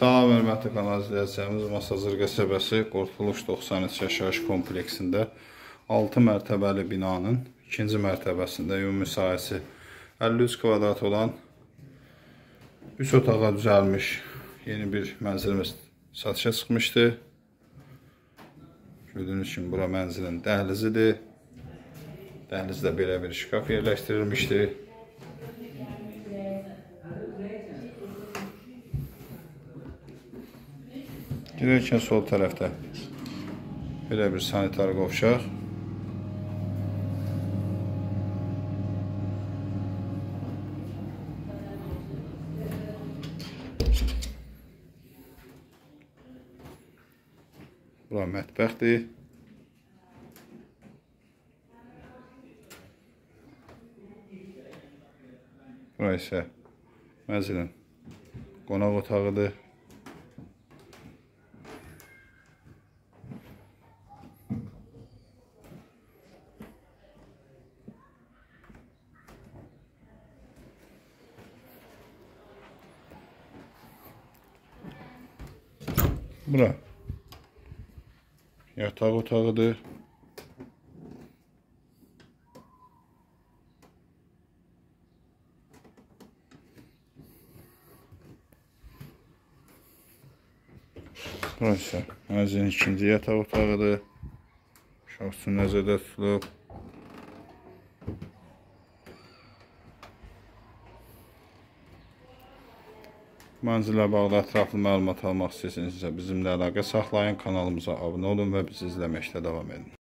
Salam, hörmətli kanal izləyicilərimiz. Masazır qəsəbəsi Qurtuluş 93 yaşayış kompleksində 6 mərtəbəli binanın 2-ci mərtəbəsində ümumi sahəsi 53 kvadrat olan 3 otağa düzəlmiş yeni bir mənzilimiz satışa çıxmışdı. Gördüyünüz kimi bura mənzilin dəhlizidir. Dəhlizdə belə bir şkaf yerləşdirilmişdi. Girərkən sol tərəfdə belə bir sanitar qovşaq. Bura mətbəxdir. Bura isə mənzilin qonaq otağıdır. Bura yataq otağıdır. Burası mənzilin ikinci yataq otağıdır. Uşaq üçün nəzərdə tutulub. Mənzillə bağlı ətraflı məlumat almaq istəyirsinizsə bizimlə əlaqə saxlayın, kanalımıza abunə olun və bizi izləməkdə davam edin.